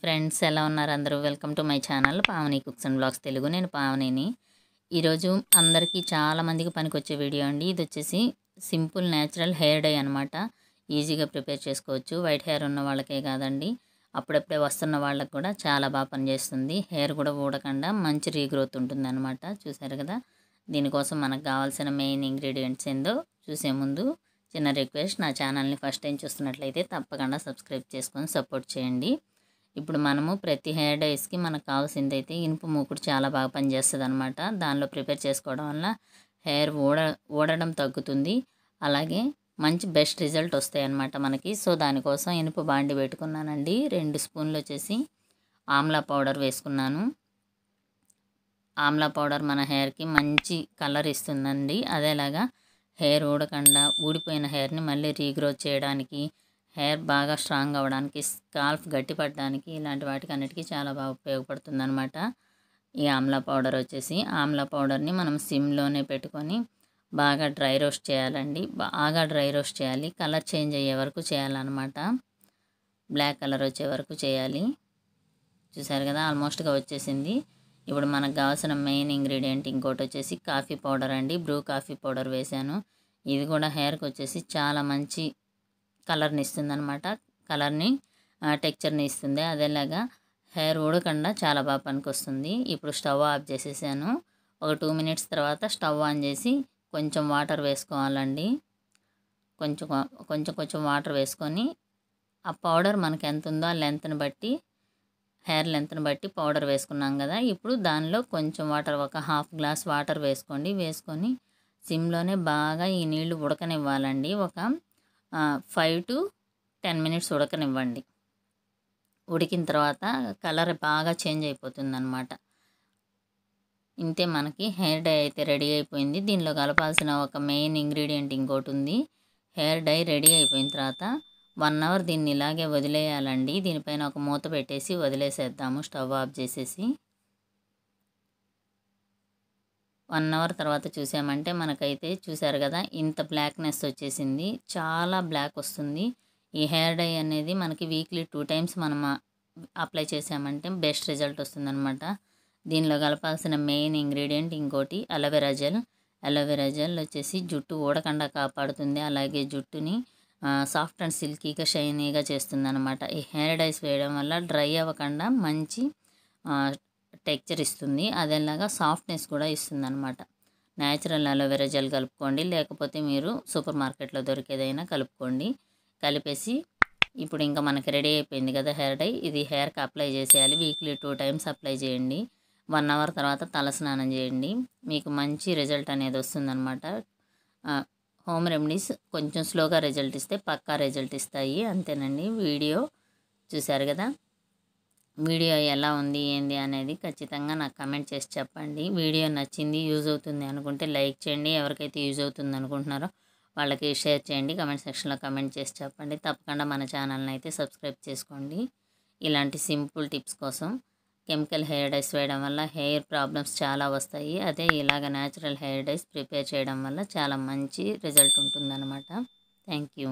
Friends ఎలా ఉన్నారు అందరూ? Welcome to my channel Pavani cooks and vlogs Telugu. నేను పావనిని. ఈరోజు అందరికీ చాలామందికి పనికి పనికొచ్చే వీడియో అండి. ఇది వచ్చేసి సింపుల్ న్యాచురల్ హెయిర్ డై అనమాట ఈజీగా ప్రిపేర్ చేసుకోవచ్చు. వైట్ హెయిర్ ఉన్న వాళ్ళకే కాదండి. అప్పుడప్పుడే వస్తున్న వాళ్ళకి కూడా చాలా బాగా పనిచేస్తుంది. హెయిర్ కూడా ఊడకుండా మంచి రీగ్రోత్ ఉంటుంది అనమాట చూసారు కదా? దీనికోసం మనకు కావాల్సిన మెయిన్ ఇంగ్రీడియంట్స్ ఏందో చూసే ముందు చిన్న రిక్వెస్ట్ నా ఛానల్ని ఫస్ట్ టైం చూస్తున్నట్లయితే తప్పకుండా సబ్స్క్రైబ్ చేసుకొని సపోర్ట్ చేయండి. ఇప్పుడు మనము ప్రతి హెయిర్ డైస్కి మనకు కావాల్సింది అయితే ఇనుప మూకుడు చాలా బాగా పనిచేస్తుంది అనమాట దానిలో ప్రిపేర్ చేసుకోవడం వల్ల హెయిర్ ఊడ ఊడడం తగ్గుతుంది. అలాగే మంచి బెస్ట్ రిజల్ట్ వస్తాయి అన్నమాట మనకి. సో దానికోసం ఇనుప బాండి పెట్టుకున్నానండి. రెండు స్పూన్లు వచ్చేసి ఆమ్లా పౌడర్ వేసుకున్నాను. ఆమ్లా పౌడర్ మన హెయిర్కి మంచి కలర్ ఇస్తుందండి. అదేలాగా హెయిర్ ఊడకుండా ఊడిపోయిన హెయిర్ని మళ్ళీ రీగ్రోత్ చేయడానికి హెయిర్ బాగా స్ట్రాంగ్ అవ్వడానికి స్కాల్ఫ్ గట్టిపడడానికి ఇలాంటి వాటికి అన్నిటికీ చాలా బాగా ఉపయోగపడుతుంది అనమాట ఈ ఆమ్లా పౌడర్ వచ్చేసి ఆమ్లా పౌడర్ని మనం సిమ్లోనే పెట్టుకొని బాగా డ్రై రోస్ట్ చేయాలండి. బాగా డ్రై రోస్ట్ చేయాలి. కలర్ చేంజ్ అయ్యే వరకు చేయాలన్నమాట. బ్లాక్ కలర్ వచ్చే వరకు చేయాలి. చూసారు కదా ఆల్మోస్ట్గా వచ్చేసింది. ఇప్పుడు మనకు కావాల్సిన మెయిన్ ఇంగ్రీడియంట్ ఇంకోటి వచ్చేసి కాఫీ పౌడర్ అండి. బ్రూ కాఫీ పౌడర్ వేసాను ఇది కూడా హెయిర్కి వచ్చేసి చాలా మంచి కలర్ని ఇస్తుంది అనమాట కలర్ని టెక్చర్ని ఇస్తుంది అదేలాగా హెయిర్ ఊడకుండా చాలా బాగా పనికొస్తుంది. ఇప్పుడు స్టవ్ ఆఫ్ చేసేసాను. ఒక టూ మినిట్స్ తర్వాత స్టవ్ ఆన్ చేసి కొంచెం వాటర్ వేసుకోవాలండి. కొంచెం కొంచెం కొంచెం వాటర్ వేసుకొని ఆ పౌడర్ మనకి ఎంత ఉందో ఆ లెంత్ని బట్టి హెయిర్ లెంత్ని బట్టి పౌడర్ వేసుకున్నాం కదా. ఇప్పుడు దానిలో కొంచెం వాటర్ ఒక హాఫ్ గ్లాస్ వాటర్ వేసుకోండి. వేసుకొని సిమ్లోనే బాగా ఈ నీళ్ళు ఉడకనివ్వాలండి. ఒక ఫైవ్ టు టెన్ మినిట్స్ ఉడకనివ్వండి. ఉడికిన తర్వాత కలర్ బాగా చేంజ్ అయిపోతుంది అనమాట ఇంతే మనకి హెయిర్ డై అయితే రెడీ అయిపోయింది. దీనిలో కలపాల్సిన ఒక మెయిన్ ఇంగ్రీడియంట్ ఇంకోటి ఉంది. హెయిర్ డై రెడీ అయిపోయిన తర్వాత వన్ అవర్ దీన్ని ఇలాగే వదిలేయాలండి. దీనిపైన ఒక మూత పెట్టేసి వదిలేసేద్దాము స్టవ్ ఆఫ్ చేసేసి. వన్ అవర్ తర్వాత చూసామంటే మనకైతే చూసారు కదా ఇంత బ్లాక్నెస్ వచ్చేసింది. చాలా బ్లాక్ వస్తుంది. ఈ హెయిర్ డై అనేది మనకి వీక్లీ టూ టైమ్స్ మనం అప్లై చేసామంటే బెస్ట్ రిజల్ట్ వస్తుందన్నమాట. దీనిలో కలపాల్సిన మెయిన్ ఇంగ్రీడియంట్ ఇంకోటి aloe vera gel aloe vera gel వచ్చేసి జుట్టు ఊడకుండా కాపాడుతుంది. అలాగే జుట్టుని సాఫ్ట్ అండ్ సిల్కీగా షైనీగా చేస్తుంది అనమాట ఈ హెయిర్ డైస్ వేయడం వల్ల డ్రై అవ్వకుండా మంచి టెక్చర్ ఇస్తుంది. అదేలాగా సాఫ్ట్నెస్ కూడా ఇస్తుంది అనమాట న్యాచురల్ అలోవెరా జెల్ కలుపుకోండి. లేకపోతే మీరు సూపర్ మార్కెట్లో దొరికేదైనా కలుపుకోండి. కలిపేసి ఇప్పుడు ఇంకా మనకి రెడీ అయిపోయింది కదా హెయిర్ డై. ఇది హెయిర్కి అప్లై చేసేయాలి. వీక్లీ టూ టైమ్స్ అప్లై చేయండి. వన్ అవర్ తర్వాత తలస్నానం చేయండి. మీకు మంచి రిజల్ట్ అనేది వస్తుందన్నమాట. హోమ్ రెమెడీస్ కొంచెం స్లోగా రిజల్ట్ ఇస్తే పక్కా రిజల్ట్ ఇస్తాయి. అంతేనండి. వీడియో చూశారు కదా? వీడియో ఎలా ఉంది ఏంది అనేది ఖచ్చితంగా నాకు కమెంట్ చేసి చెప్పండి. వీడియో నచ్చింది యూజ్ అవుతుంది అనుకుంటే లైక్ చేయండి. ఎవరికైతే యూజ్ అవుతుంది అనుకుంటున్నారో వాళ్ళకి షేర్ చేయండి. కమెంట్ సెక్షన్లో కమెంట్ చేసి చెప్పండి. తప్పకుండా మన ఛానల్ని అయితే సబ్స్క్రైబ్ చేసుకోండి. ఇలాంటి సింపుల్ టిప్స్ కోసం కెమికల్ హెయిర్ డైస్ వేయడం వల్ల హెయిర్ ప్రాబ్లమ్స్ చాలా వస్తాయి. అదే ఇలాగ న్యాచురల్ హెయిర్ డైస్ ప్రిపేర్ చేయడం వల్ల చాలా మంచి రిజల్ట్ ఉంటుందన్నమాట. Thank you.